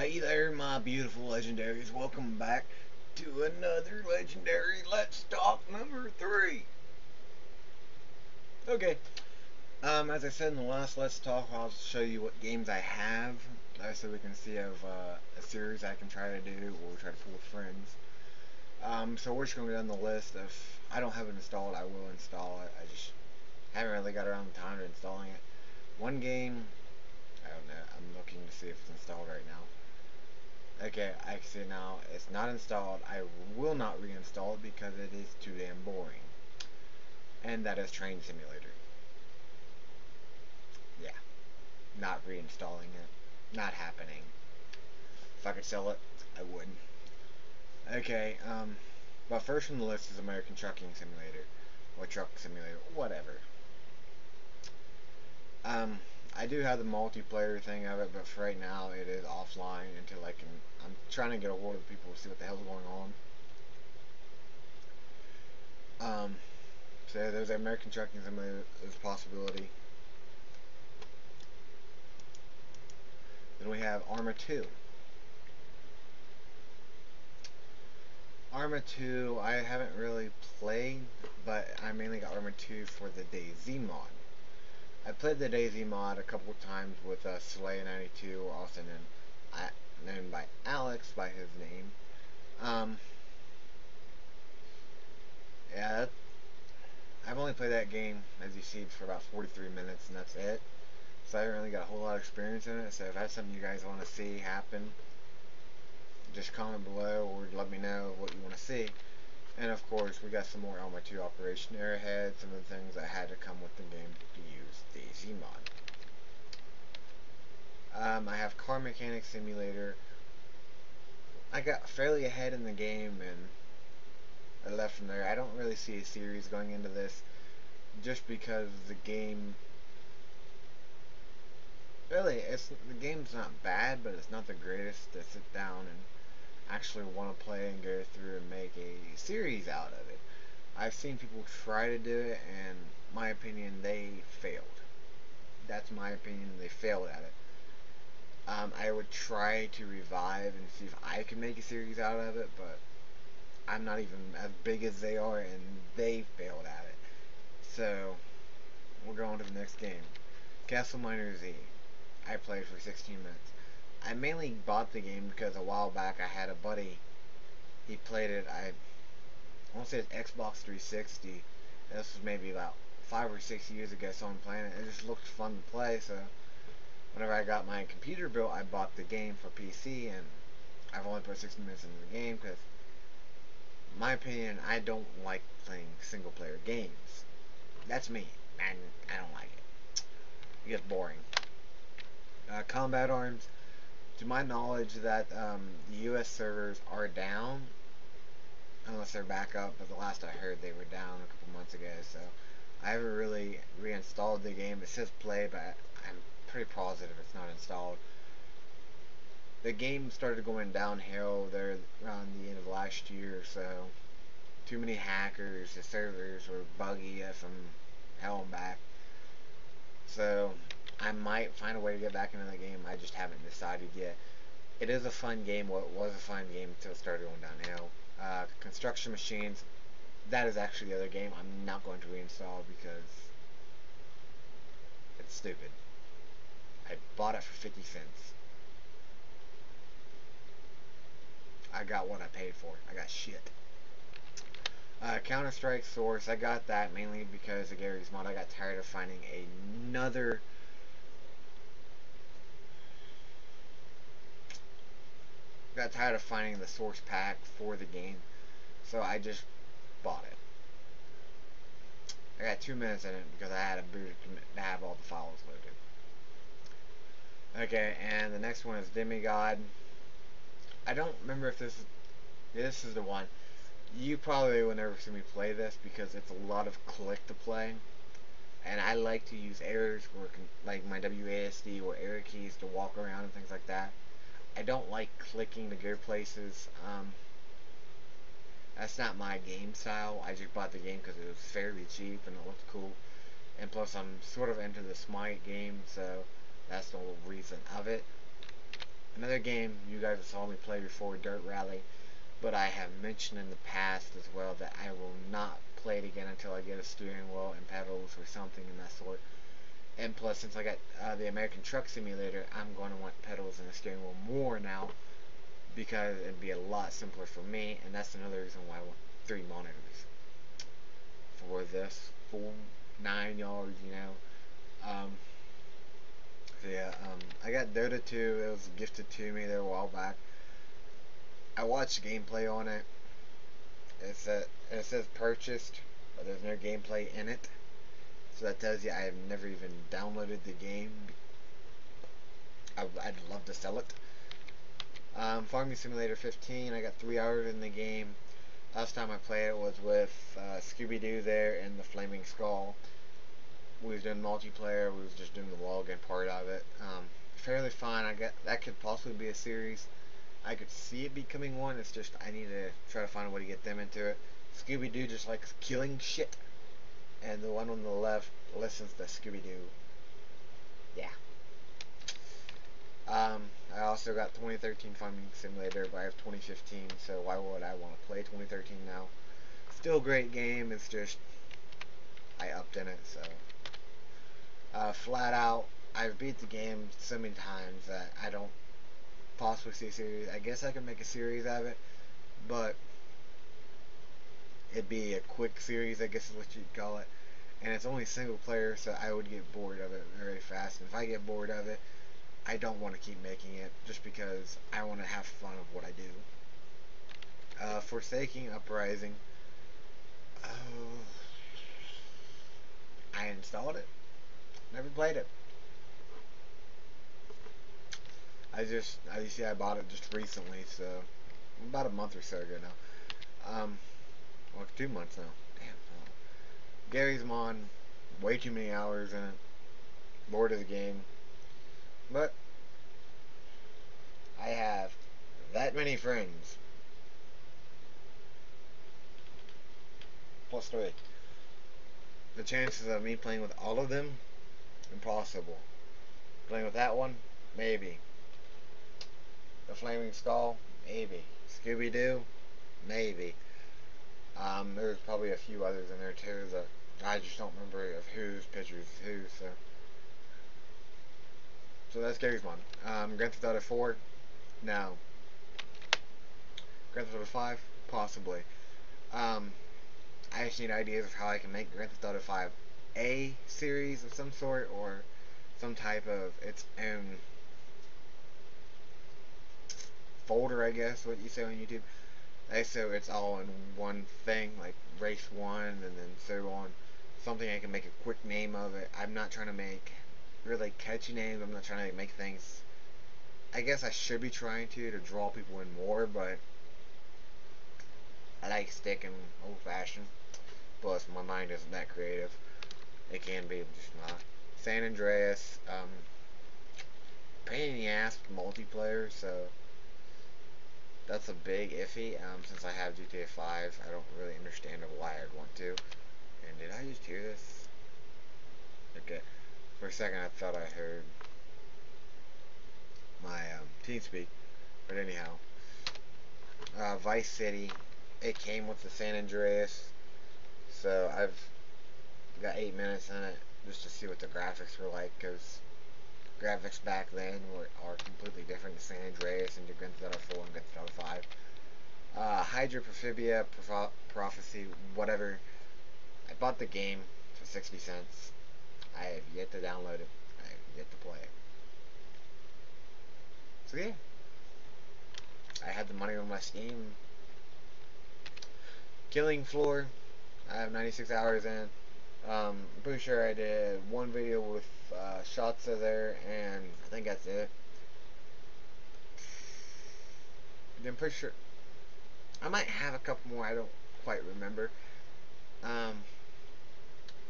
Hey there, my beautiful legendaries. Welcome back to another legendary Let's Talk number three. Okay. Um, as I said in the last Let's Talk, I'll show you what games I have, uh, so we can see of uh, a series I can try to do or try to pull with friends. Um, so we're just going to go down the list. If I don't have it installed, I will install it. I just haven't really got around the time to installing it. One game, I don't know. I'm looking to see if it's installed right now. Okay, I see now. It's not installed. I will not reinstall it because it is too damn boring. And that is Train Simulator. Yeah. Not reinstalling it. Not happening. If I could sell it, I would. Okay, um, but first on the list is American Trucking Simulator. Or Truck Simulator, whatever. Um, I do have the multiplayer thing of it, but for right now it is offline until I can. I'm trying to get a hold of people to see what the hell's going on. Um, so there's American Trucking Simulator. A possibility. Then we have Arma 2. Arma 2, I haven't really played, but I mainly got Arma 2 for the DayZ mod. I played the DayZ mod a couple times with uh, Slay92, also known, known by Alex by his name. Um, yeah, I've only played that game, as you see, for about 43 minutes, and that's it. So I haven't really got a whole lot of experience in it, so if that's something you guys want to see happen, just comment below or let me know what you want to see. And of course, we got some more Arma 2 Operation Airhead, some of the things that had to come with the game to use DayZ mod. Um, I have Car Mechanic Simulator. I got fairly ahead in the game and I left from there. I don't really see a series going into this just because the game really it's the game's not bad but it's not the greatest to sit down and actually want to play and go through and make a series out of it. I've seen people try to do it, and my opinion, they failed. That's my opinion. They failed at it. Um, I would try to revive and see if I can make a series out of it, but I'm not even as big as they are, and they failed at it. So, we're going to the next game. Castle Miner Z. I played for 16 minutes. I mainly bought the game because a while back I had a buddy. He played it. I, I want to say it's Xbox 360. This was maybe about five or six years ago. So I'm playing it. It just looked fun to play. So whenever I got my computer built, I bought the game for PC, and I've only put 60 minutes into the game because, my opinion, I don't like playing single player games. That's me. and I don't like it. It gets boring. Uh, combat arms to my knowledge, that um, the U.S. servers are down, unless they're back up. But the last I heard, they were down a couple months ago. So I haven't really reinstalled the game. It says play, but I'm pretty positive it's not installed. The game started going downhill there around the end of last year, so too many hackers. The servers were buggy from hell and back. So I might find a way to get back into the game. I just haven't decided yet. It is a fun game. Well, it was a fun game until it started going downhill. Uh, construction Machines. That is actually the other game I'm not going to reinstall because it's stupid. I bought it for 50 cents. I got what I paid for. I got shit. Uh, Counter-Strike Source, I got that mainly because of Garry's Mod. I got tired of finding another got tired of finding the source pack for the game, so I just bought it. I got two minutes in it because I had a boot to have all the files loaded. Okay, and the next one is Demigod. I don't remember if this is this is the one. You probably will never see me play this because it's a lot of click to play. And I like to use errors where like my WASD or arrow keys to walk around and things like that. I don't like clicking to go places. Um, that's not my game style. I just bought the game because it was fairly cheap and it looked cool. And plus, I'm sort of into the Smite game, so that's the whole reason of it. another game you guys have saw me play before, Dirt Rally, but I have mentioned in the past as well that I will not play it again until I get a steering wheel and pedals or something in that sort. And plus, since I got uh, the American Truck Simulator, I'm going to want pedals and a steering wheel more now because it'd be a lot simpler for me, and that's another reason why I want three monitors for this full nine yards, you know. Um, so yeah, um, I got Dota 2. It was gifted to me there a while back. I watched gameplay on it. It says it says purchased, but there's no gameplay in it. So that tells you I have never even downloaded the game. I, would love to sell it. Um, Farming Simulator 15. I got three hours in the game. Last time I played it was with uh, Scooby Doo there and the Flaming Skull we was doing multiplayer. We was just doing the login part of it. Um, fairly fine. I get that could possibly be a series. I could see it becoming one. It's just I need to try to find a way to get them into it. Scooby Doo just likes killing shit, and the one on the left listens to Scooby Doo. Yeah. Um, I also got 2013 Farming Simulator, but I have 2015, so why would I want to play 2013 now? Still a great game. It's just I upped in it, so uh, flat out, I've beat the game so many times that I don't possibly see a series. I guess I could make a series out of it, but it'd be a quick series, I guess is what you'd call it. And it's only single player, so I would get bored of it very fast. And if I get bored of it, I don't want to keep making it just because I want to have fun of what I do. Uh, Forsaken Uprising. Uh, I installed it. Never played it. I just, I see I bought it just recently, so about a month or so ago now. Um, well, two months now. Damn. Garry's Mod, way too many hours in it. Bored of the game. But I have that many friends. Plus three. The chances of me playing with all of them Impossible. Playing with that one? Maybe. The Flaming Skull? Maybe. Scooby-Doo? Maybe. Um, there's probably a few others in there too that I just don't remember of whose pictures who, so. So that's Garry's one. Um, Grand Theft Auto 4? No. Grand Theft Auto 5? Possibly. Um, I just need ideas of how I can make Grand Theft Auto 5 a series of some sort or some type of its own folder, I guess, what you say on YouTube. So it's all in one thing, like race one, and then so on. Something I can make a quick name of it. I'm not trying to make really catchy names. I'm not trying to make things. I guess I should be trying to to draw people in more, but I like sticking old fashioned. Plus, my mind isn't that creative. It can be, just not. San Andreas, um, pain in the ass multiplayer, so that's a big iffy. Um, since I have GTA 5, I don't really understand why I'd want to. And did I just hear this? Okay. For a second, I thought I heard my um, TeamSpeak. But anyhow, uh, Vice City, it came with the San Andreas. So I've got eight minutes in it just to see what the graphics were like because graphics back then were are completely different to San Andreas and to Grand Theft Auto 4 and Grand Theft Auto 5. Uh, Hydrophobia, Prophecy, whatever. I bought the game for 60 cents. I have yet to download it. I have yet to play it. So yeah. I had the money on my Steam. Killing Floor. I have 96 hours in. Um, I'm pretty sure I did one video with uh, Shotza there, and I think that's it. I'm pretty sure. I might have a couple more. I don't quite remember. Um,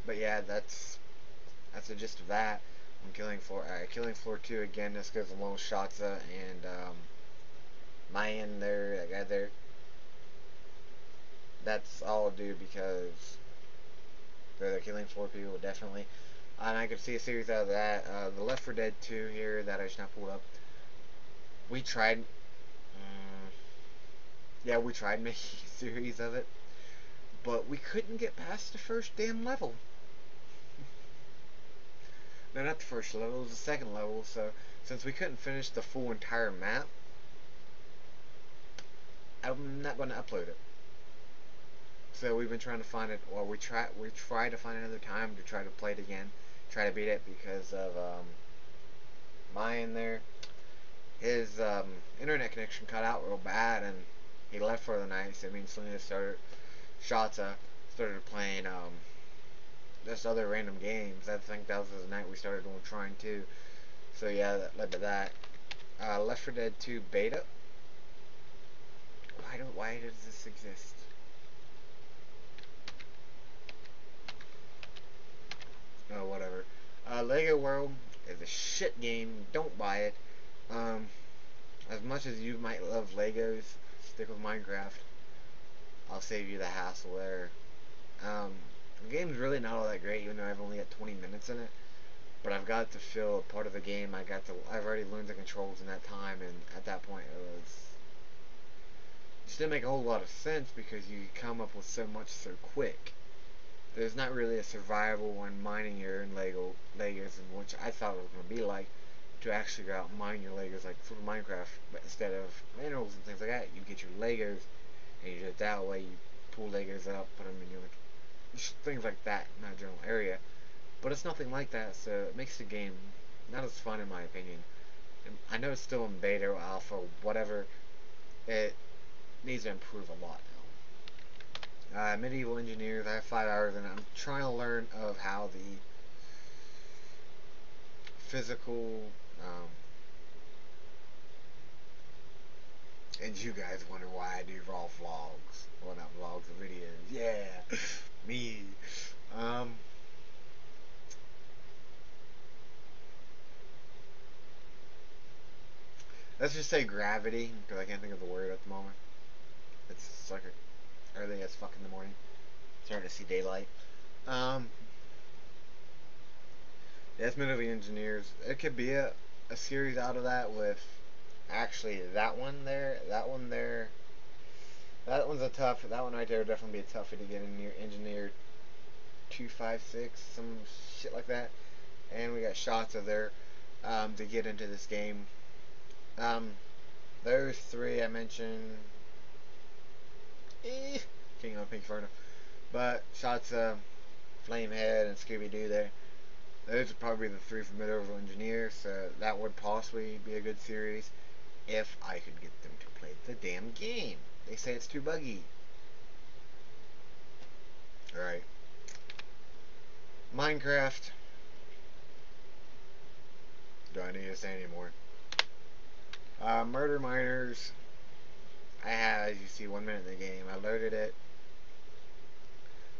but yeah, that's that's the gist of that. I'm killing floor, uh, killing floor two again. Just because along with Shotza and um, Mayan there, that guy there. That's all I'll do because they're killing four people, definitely. And I could see a series out of that. Uh, the Left 4 Dead 2 here that I just now pulled up. we tried. Um, yeah, we tried making a series of it, but we couldn't get past the first damn level. no, not the first level. It was the second level. So since we couldn't finish the full entire map, I'm not going to upload it. So we've been trying to find it, or we try we try to find another time to try to play it again, try to beat it because of um, mine there. His um, internet connection cut out real bad, and he left for the night. So I mean, Selena started Shotza started playing um, just other random games. I think that was the night we started doing trying to. So yeah, that led to that. Uh, Left 4 Dead 2 beta. Why do why does this exist? Oh, whatever. Uh, Lego World is a shit game. Don't buy it. Um, as much as you might love Legos, stick with Minecraft. I'll save you the hassle there. Um, the game's really not all that great, even though I've only got 20 minutes in it. But I've got to feel part of the game. I got to. I've already learned the controls in that time, and at that point, it was just didn't make a whole lot of sense because you come up with so much so quick. There's not really a survival when mining your own Lego Legos, which I thought it was going to be like to actually go out and mine your Legos like Super Minecraft, but instead of minerals and things like that, you get your Legos, and you just that way you pull Legos up, put them in your things like that in that general area. But it's nothing like that, so it makes the game not as fun in my opinion. And I know it's still in beta or alpha, whatever. It needs to improve a lot. Uh, medieval engineers, I have five hours and I'm trying to learn of how the physical um, and you guys wonder why I do raw vlogs. Well, not vlogs, videos. Yeah, me. Um, let's just say gravity, because I can't think of the word at the moment. It's like early as fuck in the morning. Starting to see daylight. Um, yes, Medieval Engineers. It could be a, a series out of that with actually that one there, that one there. That one's a tough. That one right there would definitely be a toughie to get in your engineer. Two five six, some shit like that. And we got Shotza there um, to get into this game. Um, those three I mentioned. Eh, King of Pink Inferno. But Shotza Flamehead and Scooby Doo there. Those would probably the three from Medieval Engineer, so that would possibly be a good series if I could get them to play the damn game. They say it's too buggy. Alright. Minecraft. Do I need to say anymore? Uh, Murder Miners. I have, as you see, one minute in the game. I loaded it.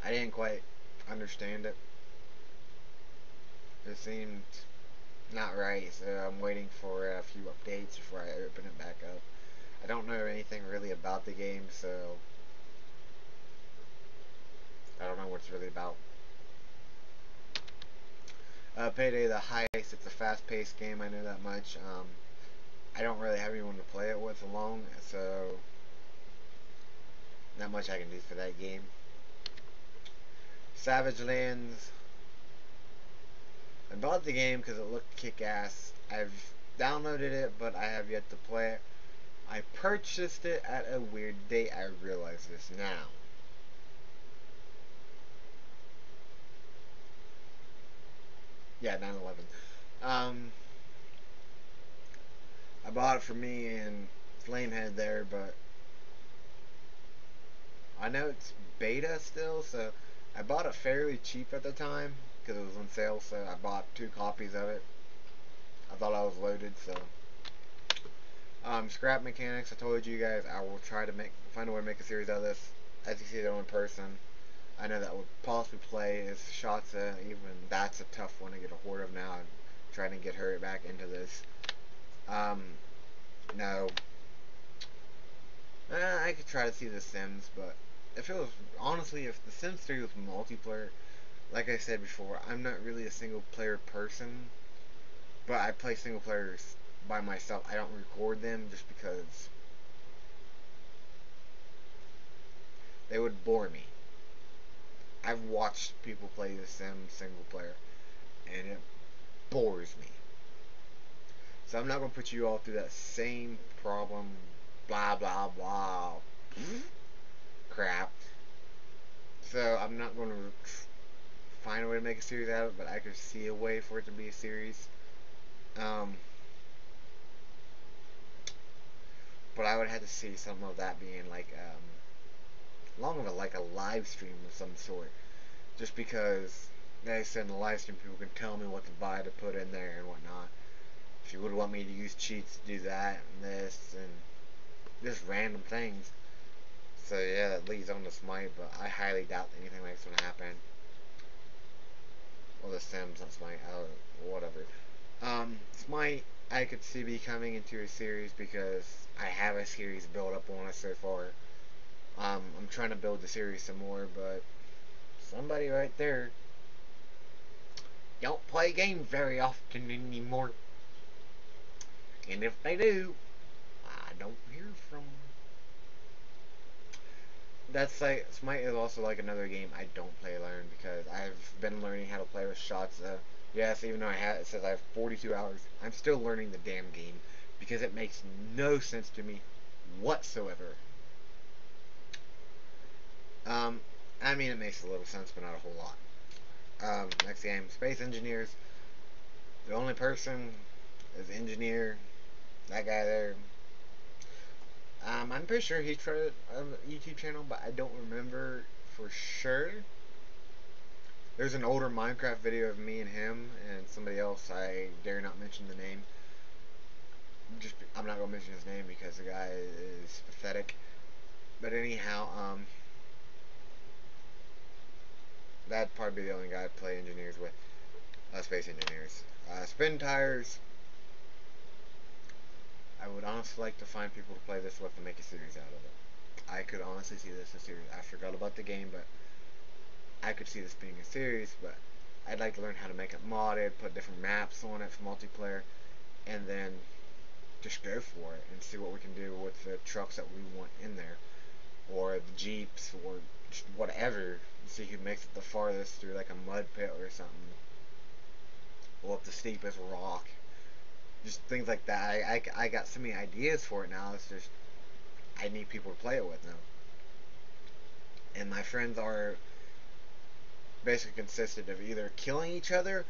I didn't quite understand it. It seemed not right, so I'm waiting for a few updates before I open it back up. I don't know anything really about the game, so I don't know what it's really about. Uh, Payday the Heist, it's a fast-paced game, I know that much. Um, I don't really have anyone to play it with alone, so not much I can do for that game. Savage Lands, I bought the game because it looked kick-ass. I've downloaded it, but I have yet to play it. I purchased it at a weird date. I realize this now. Yeah, 9-11. Um, I bought it for me and Flamehead there, but I know it's beta still, so I bought it fairly cheap at the time because it was on sale, so I bought two copies of it. I thought I was loaded, so. Um, scrap mechanics, I told you guys I will try to make find a way to make a series out of this. As you see, they're in person. I know that would possibly play is Shotza, even that's a tough one to get a hold of now. I'm trying to get her back into this. Um, no. Uh, I could try to see The Sims, but if it was, honestly, if The Sims 3 was multiplayer, like I said before, I'm not really a single player person, but I play single players by myself. I don't record them just because they would bore me. I've watched people play The Sims single player, and it bores me. So I'm not going to put you all through that same problem, blah, blah, blah, crap. So I'm not going to find a way to make a series out of it, but I could see a way for it to be a series. Um, but I would have to see some of that being like um, long of a like a live stream of some sort, just because they said in the live stream people can tell me what to buy to put in there and whatnot. If you would want me to use cheats to do that and this and just random things. So yeah, that leads on to Smite, but I highly doubt anything like that's gonna happen. Well, the Sims, not Smite, uh, whatever. Um, Smite, I could see becoming into a series because I have a series built up on it so far. Um, I'm trying to build the series some more, but somebody right there don't play games very often anymore. And if they do, I don't hear from them. That's like Smite is also like another game I don't play learn because I've been learning how to play with shots. Uh, yes, even though I have, it says I have 42 hours, I'm still learning the damn game because it makes no sense to me whatsoever. Um, I mean, it makes a little sense, but not a whole lot. Um, next game, Space Engineers. The only person is engineer. That guy there. Um, I'm pretty sure he tried a YouTube channel, but I don't remember for sure. There's an older Minecraft video of me and him and somebody else. I dare not mention the name. Just I'm not gonna mention his name because the guy is pathetic. But anyhow, um, that'd probably be the only guy I play engineers with. Uh, space engineers. Uh, spin tires. I would honestly like to find people to play this with and make a series out of it. I could honestly see this as a series. I forgot about the game, but I could see this being a series, but I'd like to learn how to make it modded, put different maps on it for multiplayer, and then just go for it and see what we can do with the trucks that we want in there, or the jeeps, or whatever. See who makes it the farthest through like a mud pit or something, or up the steepest rock. Just things like that. I, I, I got so many ideas for it now. It's just I need people to play it with now. And my friends are basically consisted of either killing each other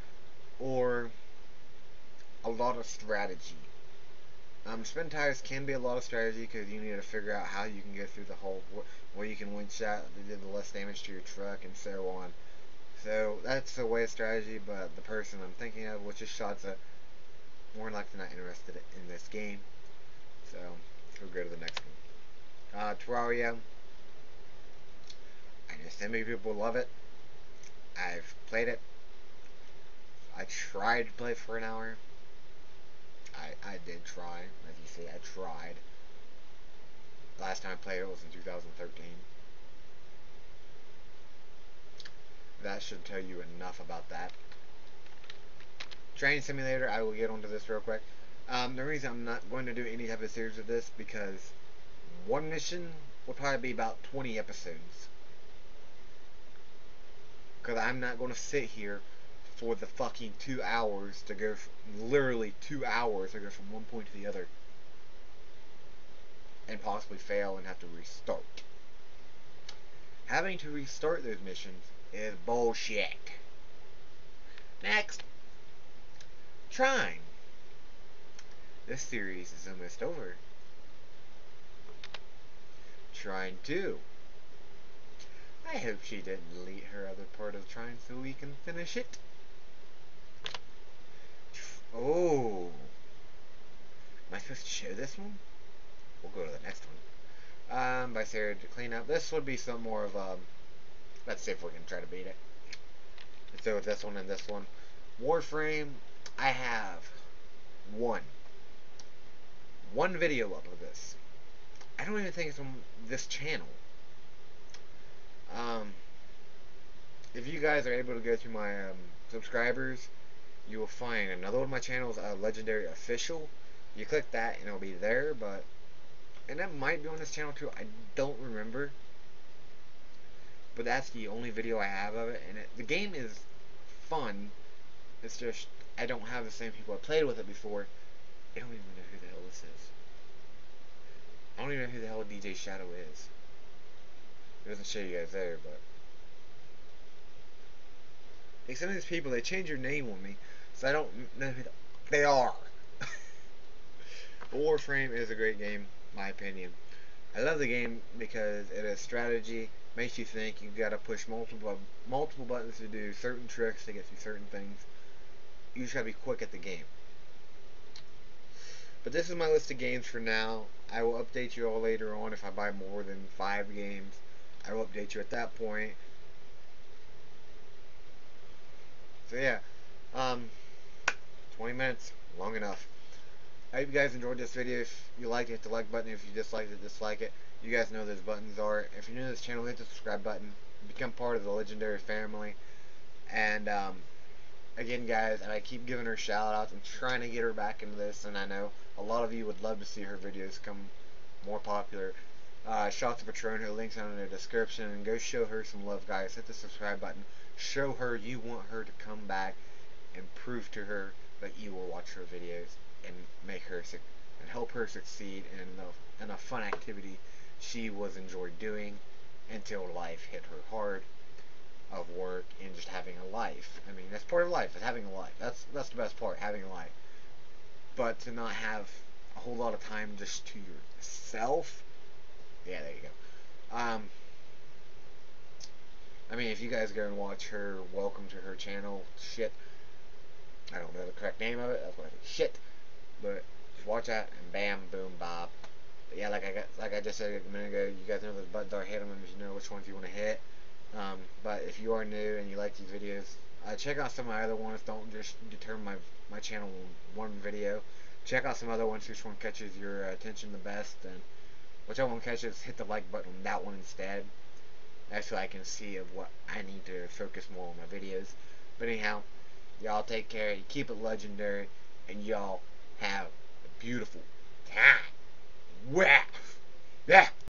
or a lot of strategy. Um, spin tires can be a lot of strategy because you need to figure out how you can get through the hole, where you can to do the less damage to your truck, and so on. So that's a way of strategy, but the person I'm thinking of, which is Shotza, more likely not interested in this game. So we'll go to the next one. Uh, Terraria. I know so many people love it. I've played it. I tried to play for an hour. I, I did try, as you see, I tried. Last time I played it was in 2013. That should tell you enough about that. Train Simulator, I will get onto this real quick. Um, the reason I'm not going to do any type of series of this because one mission will probably be about 20 episodes. Because I'm not going to sit here for the fucking two hours to go, literally two hours to go from one point to the other. And possibly fail and have to restart. Having to restart those missions is bullshit. Next. Trine. This series is almost over. Trying to. I hope she didn't delete her other part of Trine so we can finish it. Oh. Am I supposed to show this one? We'll go to the next one. Um, by Sarah to clean up. This would be some more of um. Let's see if we can try to beat it. With this one and this one. Warframe. I have one. One video up of this. I don't even think it's on this channel. Um, if you guys are able to go through my um, subscribers, you will find another one of my channels, uh, Legendary Official. You click that and it'll be there, but and that might be on this channel too. I don't remember. But that's the only video I have of it, and it, the game is fun. It's just I don't have the same people I played with it before. I don't even know who the hell this is. I don't even know who the hell DJ Shadow is. It doesn't show you guys there, but like some of these people, they change your name on me, so I don't know who the, they are. Warframe is a great game, my opinion. I love the game because it is strategy, makes you think. You gotta push multiple multiple buttons to do certain tricks to get through certain things. You just gotta be quick at the game. But this is my list of games for now. I will update you all later on if I buy more than five games. I will update you at that point. So yeah, um, 20 minutes, long enough. I hope you guys enjoyed this video. If you liked it, hit the like button. If you disliked it, dislike it. You guys know those buttons are. If you're new to this channel, hit the subscribe button. Become part of the legendary family. And, um, again, guys, and I keep giving her shout outs. I'm trying to get her back into this, and I know a lot of you would love to see her videos come more popular. Uh, Shotza Petrone, her links down in the description, and go show her some love, guys. Hit the subscribe button. Show her you want her to come back and prove to her that you will watch her videos and make her and help her succeed in a, in a fun activity she was enjoyed doing until life hit her hard of work and just having a life. I mean, that's part of life. Is having a life. That's that's the best part, having a life. But to not have a whole lot of time just to yourself. Yeah, there you go. Um, I mean, if you guys go and watch her, welcome to her channel. Shit. I don't know the correct name of it. That's why I said shit. But just watch that and bam, boom, bob. But yeah, like I got, like I just said a minute ago, you guys know those buttons are hit them if you know which ones you want to hit. Um, but if you are new and you like these videos, uh, check out some of my other ones. Don't just determine my my channel one video. Check out some other ones. Which one catches your attention the best, and whichever one catches, hit the like button on that one instead. That's so I can see of what I need to focus more on my videos. But anyhow, y'all take care. You keep it legendary, and y'all have a beautiful time. Wow. Yeah.